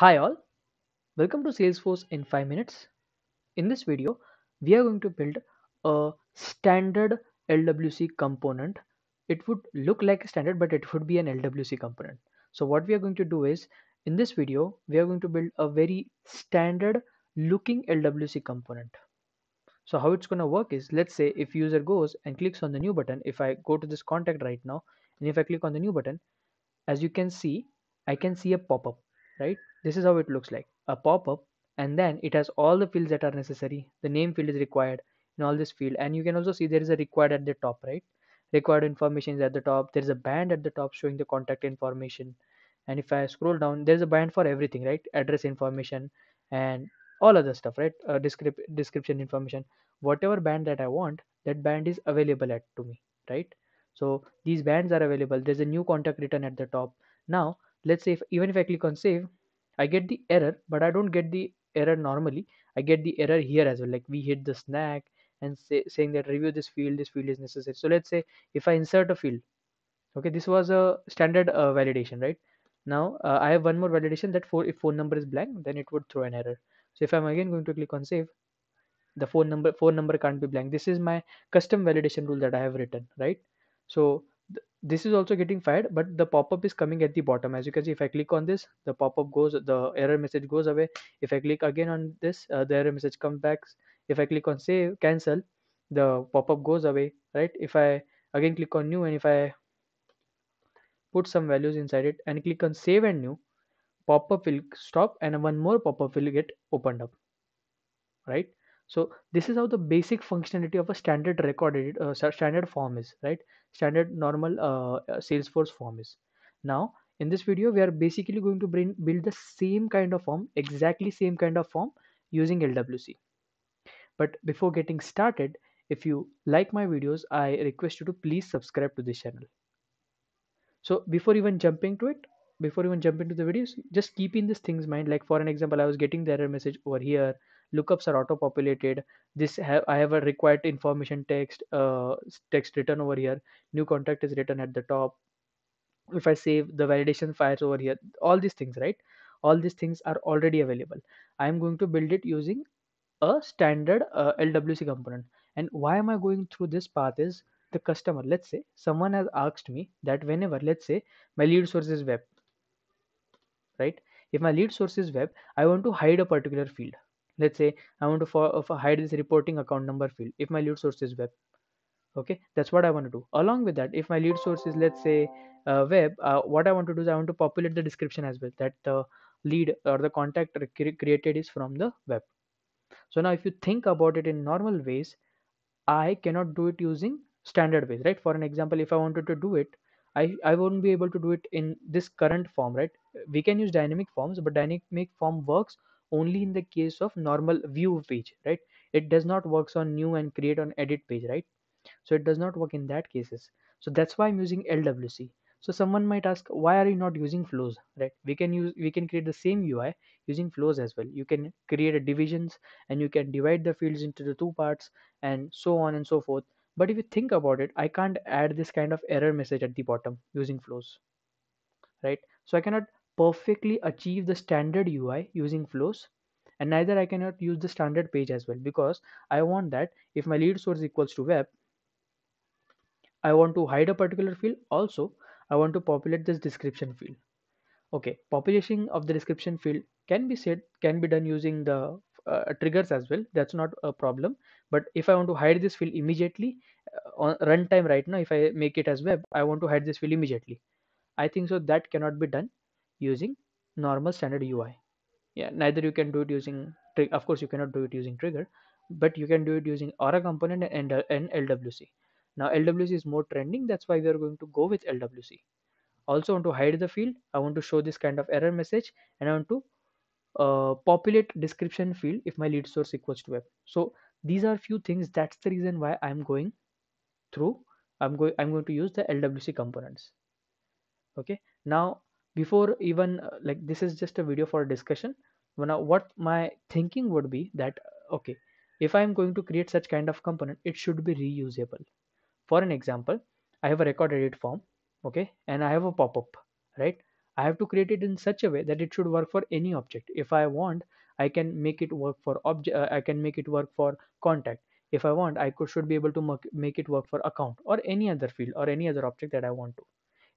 Hi all, welcome to Salesforce in 5 minutes. In this video, we are going to build a standard LWC component. It would look like a standard, but it would be an LWC component. So what we are going to do is, in this video, we are going to build a very standard looking LWC component. So how it's going to work is, let's say if user goes and clicks on the new button, if I go to this contact right now, and if I click on the new button, as you can see, I can see a pop-up, right? This is how it looks like, a pop-up and then it has all the fields that are necessary. The name field is required in all this field and you can also see there is a required at the top, right? Required information is at the top. There is a band at the top showing the contact information. And if I scroll down, there's a band for everything, right? Address information and all other stuff, right? Uh, descrip- description information. Whatever band that I want, that band is available at to me, right? So these bands are available. There's a new contact written at the top. Now, let's say if, even if I click on save, I get the error, but I don't get the error normally. I get the error here as well. Like we hit the snag and say, saying that review this field, this field is necessary. So let's say if I insert a field, okay, this was a standard uh, validation, right? Now uh, I have one more validation that for if phone number is blank, then it would throw an error. So if I'm again going to click on save, the phone number phone number can't be blank. This is my custom validation rule that I have written, right? So this is also getting fired but the pop-up is coming at the bottom. As you can see if i click on this the pop-up goes the error message goes away. If i click again on this uh, the error message comes back. If i click on save cancel the pop-up goes away right? If i again click on new and if i put some values inside it and click on save and new pop-up will stop and one more pop-up will get opened up right so this is how the basic functionality of a standard recorded uh, standard form is right? Standard normal uh, uh, salesforce form is. Now in this video we are basically going to bring build the same kind of form exactly same kind of form using lwc but before getting started if you like my videos i request you to please subscribe to this channel. So before even jumping to it before even jump into the videos just keep in these things mind. Like for an example i was getting the error message over here lookups are auto populated this have i have a required information text uh, text written over here. New contact is written at the top. If i save the validation files over here all these things right? All these things are already available. I am going to build it using a standard uh, lwc component. And why am i going through this path is the customer. Let's say someone has asked me that whenever let's say my lead source is web right? If my lead source is web i want to hide a particular field let's say i want to for, uh, for hide this reporting account number field if my lead source is web. Okay that's what i want to do. Along with that if my lead source is let's say uh, web uh, what i want to do is i want to populate the description as well that the lead or the contact created is from the web. So now if you think about it in normal ways i cannot do it using standard ways right? For an example if i wanted to do it I, I won't be able to do it in this current form right? We can use dynamic forms but dynamic form works only in the case of normal view page right? It does not works on new and create on edit page right? So it does not work in that cases. So that's why i'm using lwc so someone might ask why are you not using flows? Right? We can use we can create the same ui using flows as well. You can create a divisions and you can divide the fields into the two parts and so on and so forth. But if you think about it i can't add this kind of error message at the bottom using flows. Right? So i cannot perfectly achieve the standard ui using flows and neither i cannot use the standard page as well because i want that if my lead source equals to web I want to hide a particular field. Also, I want to populate this description field. Okay, population of the description field can be said can be done using the uh, triggers as well. That's not a problem. But if I want to hide this field immediately uh, on runtime right now, if I make it as web, I want to hide this field immediately. I think so that cannot be done using normal standard UI. Yeah, neither you can do it using. Of course, you cannot do it using trigger, but you can do it using Aura component and, and LWC. Now LWC is more trending. That's why we are going to go with LWC. Also want to hide the field. I want to show this kind of error message and I want to uh, populate description field if my lead source equals to web. So these are few things. That's the reason why I'm going through. I'm going. I'm going to use the LWC components. Okay. Now before even uh, like this is just a video for a discussion. Now what my thinking would be that okay, if I'm going to create such kind of component, it should be reusable for an example i have a record edit form okay and i have a pop-up right I have to create it in such a way that it should work for any object. If I want, I can make it work for object. Uh, I can make it work for contact. If I want, I could should be able to make it work for account or any other field or any other object that I want to.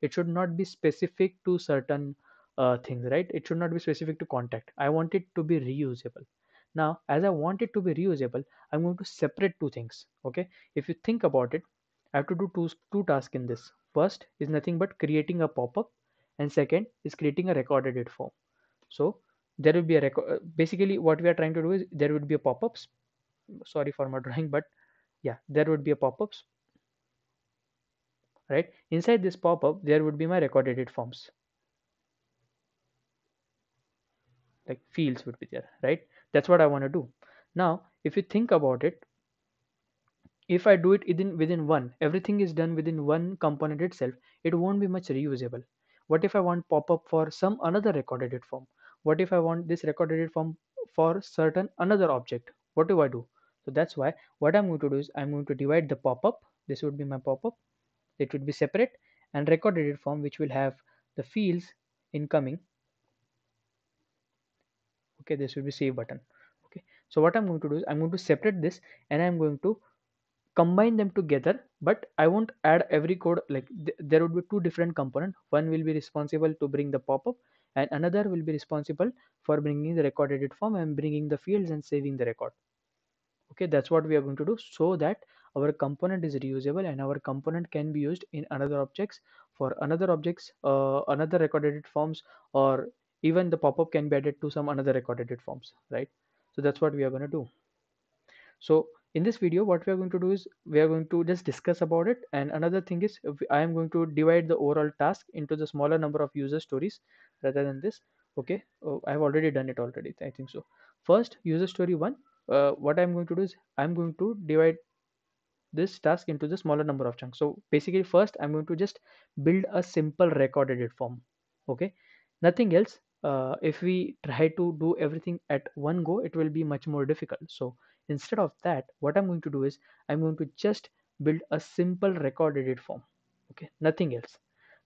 It should not be specific to certain uh, things, right? It should not be specific to contact. I want it to be reusable. Now, as I want it to be reusable, I'm going to separate two things. Okay, if you think about it, I have to do two two tasks in this. First is nothing but creating a pop-up, and second is creating a record edit form. So there will be a record. Uh, basically, what we are trying to do is there would be a pop-ups. Sorry for my drawing, but yeah, there would be a pop-ups. Right inside this pop-up, there would be my record edit forms. Like fields would be there, right? That's what I want to do. Now, if you think about it, if I do it within within one, everything is done within one component itself, it won't be much reusable. What if I want pop-up for some another record edit form? What if I want this record edit form for certain another object? What do I do? So that's why what I'm going to do is I'm going to divide the pop-up. This would be my pop-up. It would be separate and record edit form which will have the fields incoming. Okay this will be save button. Okay so what i'm going to do is i'm going to separate this and i'm going to combine them together but i won't add every code. Like th there would be two different component. One will be responsible to bring the pop-up and another will be responsible for bringing the record edit form and bringing the fields and saving the record. Okay that's what we are going to do so that our component is reusable and our component can be used in another objects for another objects uh, another record edit forms or even the pop-up can be added to some another record edit forms right? So that's what we are going to do. So in this video what we are going to do is we are going to just discuss about it. And another thing is i am going to divide the overall task into the smaller number of user stories rather than this okay? Oh, i have already done it already i think so. First user story one uh, what i'm going to do is i'm going to divide this task into the smaller number of chunks. So basically first i'm going to just build a simple record edit form okay? Nothing else. Uh, if we try to do everything at one go it will be much more difficult. So instead of that what i'm going to do is i'm going to just build a simple record edit form okay? Nothing else.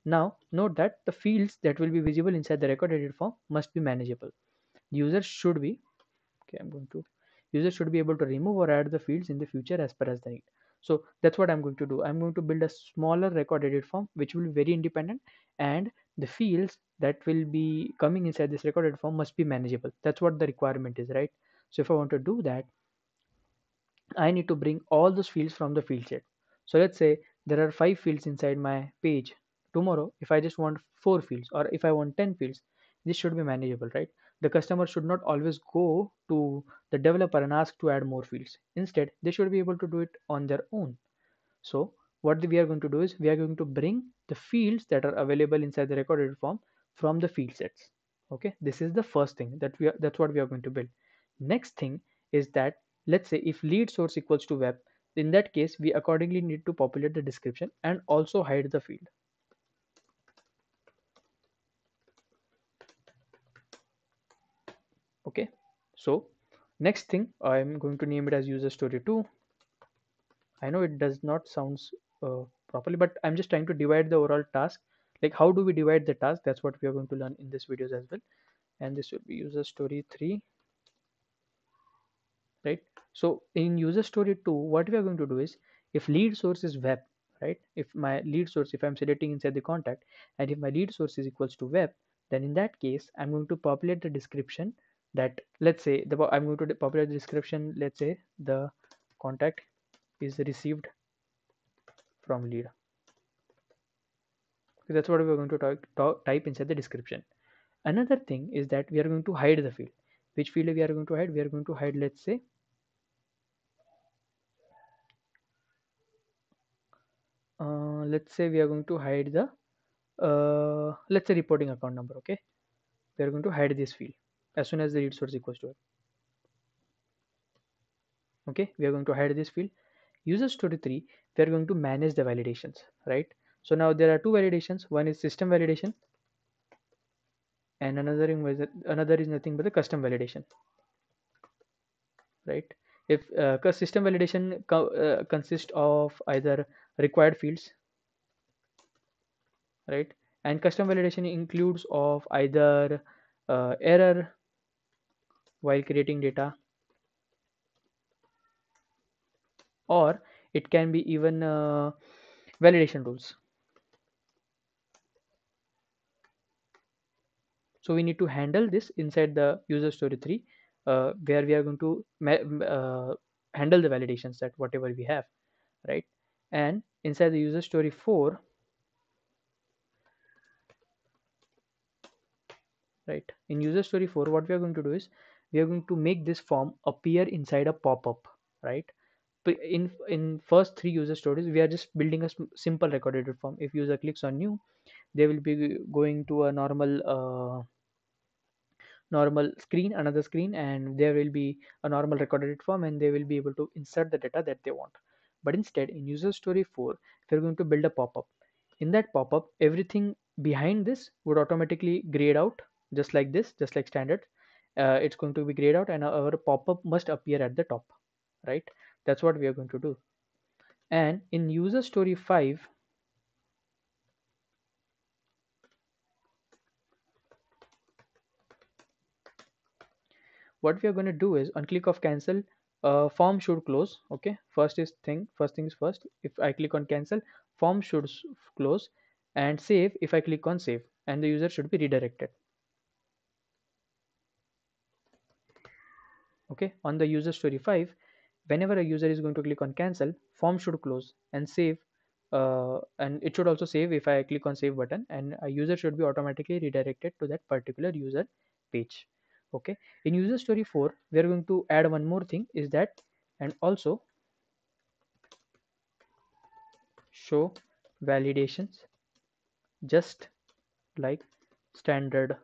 Now note that the fields that will be visible inside the record edit form must be manageable. User should be okay i'm going to user should be able to remove or add the fields in the future as per as the need so that's what i'm going to do. I'm going to build a smaller record edit form which will be very independent and the fields that will be coming inside this record edit form must be manageable. That's what the requirement is right? So if i want to do that i need to bring all those fields from the field set. So let's say there are five fields inside my page. Tomorrow if i just want four fields or if i want 10 fields this should be manageable right the customer should not always go to the developer and ask to add more fields. Instead they should be able to do it on their own. So what we are going to do is we are going to bring the fields that are available inside the record edit form from the field sets. Okay this is the first thing that we are that's what we are going to build. Next thing is that let's say if lead source equals to web in that case we accordingly need to populate the description and also hide the field okay. So next thing i'm going to name it as user story 2 i know it does not sounds uh, properly but i'm just trying to divide the overall task. Like how do we divide the task? That's what we are going to learn in this videos as well. And this will be user story 3 right? So in user story 2 what we are going to do is if lead source is web right? If my lead source if i'm selecting inside the contact and if my lead source is equals to web then in that case i'm going to populate the description that let's say the i'm going to populate the description let's say the contact is received from lead. That's what we're going to talk, talk, type inside the description. Another thing is that we are going to hide the field. Which field we are going to hide? We are going to hide let's say uh, let's say we are going to hide the uh, let's say reporting account number okay? We are going to hide this field as soon as the lead source equals to it. Okay we are going to hide this field. User story 3 we are going to manage the validations right? So now there are two validations. One is system validation and another another is nothing but the custom validation right? If uh, system validation co uh, consists of either required fields right? And custom validation includes of either uh, error while creating data. Or it can be even uh, validation rules. So we need to handle this inside the user story 3 uh, where we are going to uh, handle the validations that whatever we have right? And inside the user story 4 right in user story 4 what we are going to do is we are going to make this form appear inside a pop-up right? In in first three user stories we are just building a simple record edit form. If user clicks on new they will be going to a normal uh, normal screen another screen and there will be a normal record edit form and they will be able to insert the data that they want. But instead in user story 4 we're going to build a pop-up. In that pop-up everything behind this would automatically grayed out just like this just like standard uh, it's going to be grayed out and our pop-up must appear at the top right? That's what we are going to do. And in user story 5 what we are going to do is on click of cancel uh, form should close okay? First is thing first things first. If i click on cancel form should close and save. If i click on save and the user should be redirected okay on the user story 5 whenever a user is going to click on cancel form should close and save uh, and it should also save if I click on save button and a user should be automatically redirected to that particular user page okay. In user story 4 we are going to add one more thing is that and also show validations just like standard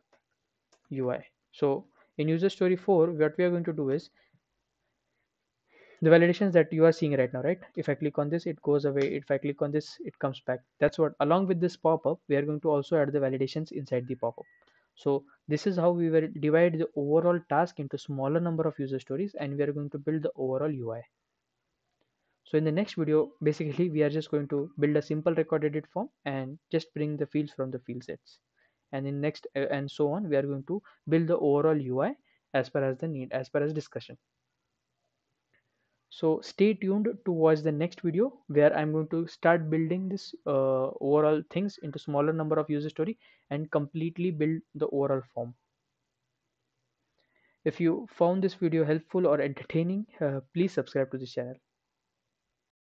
UI so in user story 4 what we are going to do is the validations that you are seeing right now right? If i click on this it goes away. If i click on this it comes back. That's what along with this pop-up we are going to also add the validations inside the pop-up. So this is how we will divide the overall task into smaller number of user stories and we are going to build the overall ui so in the next video basically we are just going to build a simple record edit form and just bring the fields from the field sets and in next uh, and so on we are going to build the overall ui as per as the need as per as discussion. So stay tuned to watch the next video where i'm going to start building this uh, overall things into smaller number of user story and completely build the overall form. If you found this video helpful or entertaining uh, please subscribe to this channel